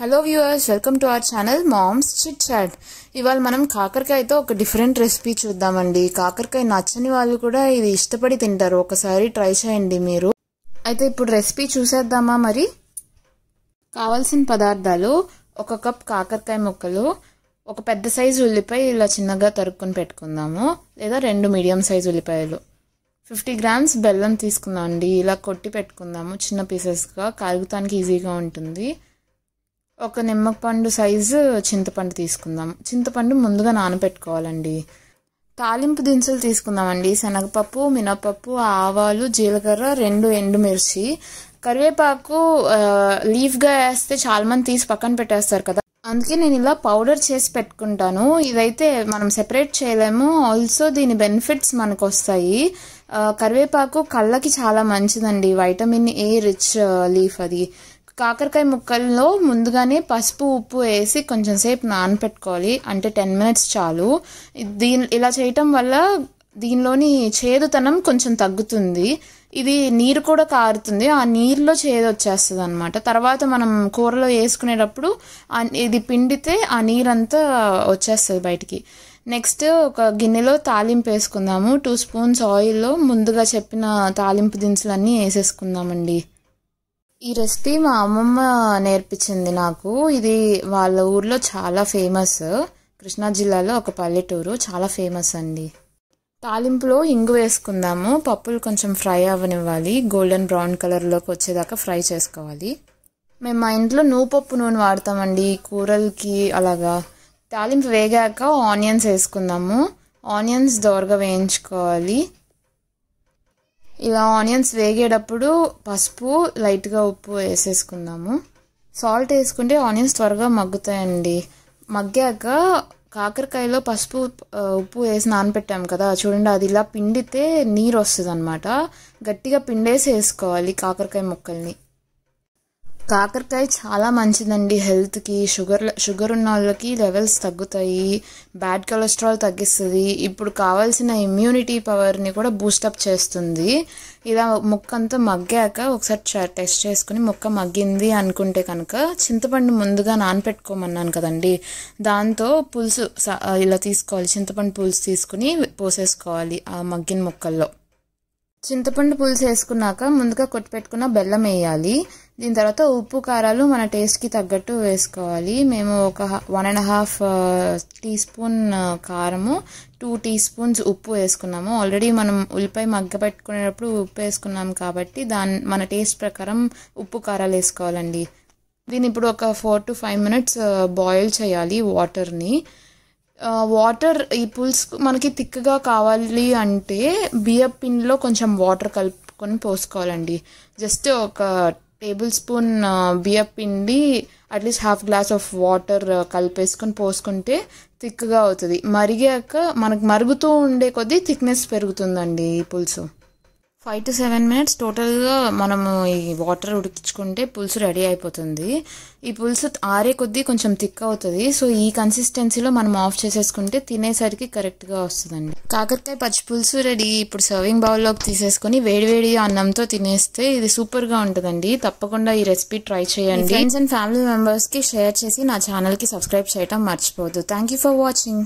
Hello viewers welcome to our channel moms chit chat ఇవాళ మనం కాకరకాయతో ఒక డిఫరెంట్ రెసిపీ చూద్దామండి. కాకరకాయ నచ్చని వాళ్ళు కూడా ఇది ఇష్టపడి తింటారు. ఒకసారి ట్రై చేయండి మీరు. అయితే ఇప్పుడు రెసిపీ చూసేద్దామా మరి? కావాల్సిన పదార్థాలు ఒక కప్ కాకరకాయ ముక్కలు ఒక పెద్ద సైజు ఉల్లిపాయ ఇలా చిన్నగా తరుక్కుని పెట్టుకుందాము. లేదా రెండు మీడియం సైజు ఉల్లిపాయలు. ఫిఫ్టీ గ్రామ్స్ బెల్లం తీసుకుందాం అండి ఇలా కొట్టి పెట్టుకుందాము. చిన్న పీసెస్గా కాలుగుతానికి ఈజీగా ఉంటుంది. ఒక నిమ్మపండు సైజు చింతపండు తీసుకుందాం. చింతపండు ముందుగా నానబెట్టుకోవాలండి. తాలింపు దినుసులు తీసుకుందామండి. శనగపప్పు మినపప్పు ఆవాలు జీలకర్ర రెండు ఎండుమిర్చి. కరివేపాకు లీఫ్గా వేస్తే చాలా మంది తీసి పక్కన పెట్టేస్తారు కదా. అందుకే నేను ఇలా పౌడర్ చేసి పెట్టుకుంటాను. ఇదైతే మనం సెపరేట్ చేయలేము. ఆల్సో దీని బెనిఫిట్స్ మనకు వస్తాయి కరివేపాకు కళ్ళకి చాలా మంచిదండి. వైటమిన్ ఏ రిచ్ లీఫ్ అది. కాకరకాయ ముక్కల్లో ముందుగానే పసుపు ఉప్పు వేసి కొంచెం సేపు నానపెట్టుకోవాలి. అంటే టెన్ మినిట్స్ చాలు. దీని ఇలా చేయటం వల్ల దీనిలోని చేదుతనం కొంచెం తగ్గుతుంది. ఇది నీరు కూడా కారుతుంది. ఆ నీరులో చేదు వచ్చేస్తుంది అనమాట తర్వాత మనం కూరలో వేసుకునేటప్పుడు ఇది పిండితే ఆ నీరంతా వచ్చేస్తుంది బయటికి. నెక్స్ట్ ఒక గిన్నెలో తాలింపు వేసుకుందాము. టూ స్పూన్స్ ఆయిల్లో ముందుగా చెప్పిన తాలింపు దినుసులన్నీ వేసేసుకుందామండి. ఈ రెసిపీ మా అమ్మమ్మ నేర్పించింది నాకు. ఇది వాళ్ళ ఊర్లో చాలా ఫేమస్ కృష్ణా జిల్లాలో ఒక పల్లెటూరు. చాలా ఫేమస్ అండి. తాలింపులో ఇంగు వేసుకుందాము. పప్పులు కొంచెం ఫ్రై అవ్వనివ్వాలి. గోల్డెన్ బ్రౌన్ కలర్లోకి వచ్చేదాకా ఫ్రై చేసుకోవాలి. మేము మా ఇంట్లో నూపప్పు నూనె వాడతామండి. కూరలకి అలాగా. తాలింపు వేగాక ఆనియన్స్ వేసుకుందాము. ఆనియన్స్ దోరగా వేయించుకోవాలి. ఇలా ఆనియన్స్ వేగేటప్పుడు పసుపు లైట్గా ఉప్పు వేసేసుకుందాము. సాల్ట్ వేసుకుంటే ఆనియన్స్ త్వరగా మగ్గుతాయండి. మగ్గాక కాకరకాయలో పసుపు ఉప్పు వేసి నానపెట్టాము కదా చూడండి అది ఇలా పిండితే నీరు వస్తుంది అనమాట గట్టిగా పిండేసి వేసుకోవాలి కాకరకాయ ముక్కల్ని. కాకరకాయ చాలా మంచిదండి హెల్త్కి. షుగర్ షుగర్ ఉన్న వాళ్ళకి లెవెల్స్ తగ్గుతాయి. బ్యాడ్ కొలెస్ట్రాల్ తగ్గిస్తుంది. ఇప్పుడు కావాల్సిన ఇమ్యూనిటీ పవర్ని కూడా బూస్టప్ చేస్తుంది. ఇలా ముక్క అంతా మగ్గాక ఒకసారి టెస్ట్ చేసుకుని ముక్క మగ్గింది అనుకుంటే కనుక చింతపండు ముందుగా నానపెట్టుకోమన్నాను కదండి. దాంతో పులుసు ఇలా తీసుకోవాలి. చింతపండు పులుసు తీసుకుని పోసేసుకోవాలి ఆ మగ్గిన ముక్కల్లో. చింతపండు పులుసు వేసుకున్నాక ముందుగా కొట్టి పెట్టుకున్న బెల్లం వేయాలి. దీని తర్వాత ఉప్పు కారాలు మన టేస్ట్కి తగ్గట్టు వేసుకోవాలి. మేము ఒక one and half teaspoon కారము టూ టీ స్పూన్స్ ఉప్పు వేసుకున్నాము. ఆల్రెడీ మనం ఉల్లిపాయ మగ్గ పెట్టుకునేటప్పుడు ఉప్పు వేసుకున్నాం కాబట్టి దాని మన టేస్ట్ ప్రకారం ఉప్పు కారాలు వేసుకోవాలండి. దీన్ని ఇప్పుడు ఒక four to five minutes boil చేయాలి వాటర్ని వాటర్ uh, ఈ పులుసు మనకి థిక్గా కావాలి అంటే బియ్య పిండిలో కొంచెం వాటర్ కలుపుకొని పోసుకోవాలండి. జస్ట్ ఒక టేబుల్ స్పూన్ బియ్యం పిండి at least half glass of water కలిపేసుకొని పోసుకుంటే థిక్గా అవుతుంది. మరిగాక మనకు మరుగుతూ ఉండే కొద్దీ థిక్నెస్ పెరుగుతుందండి ఈ పులుసు. ఫైవ్ టు సెవెన్ మినిట్స్ టోటల్గా మనము ఈ వాటర్ ఉడికించుకుంటే పులుసు రెడీ అయిపోతుంది. ఈ పులుసు ఆరే కొద్దీ కొంచెం థిక్ అవుతుంది. సో ఈ కన్సిస్టెన్సీలో మనం ఆఫ్ చేసేసుకుంటే తినేసరికి కరెక్ట్గా వస్తుందండి. కాకరకాయ పచ్చి పులుసు రెడీ ఇప్పుడు సర్వింగ్ బౌల్లోకి తీసేసుకొని వేడివేడి అన్నంతో తినేస్తే ఇది సూపర్గా ఉంటుందండి. తప్పకుండా ఈ రెసిపీ ట్రై చేయండి. ఫ్రెండ్స్ అండ్ ఫ్యామిలీ మెంబర్స్కి షేర్ చేసి నా ఛానల్కి సబ్స్క్రైబ్ చేయడం మర్చిపోవద్దు. Thank you for watching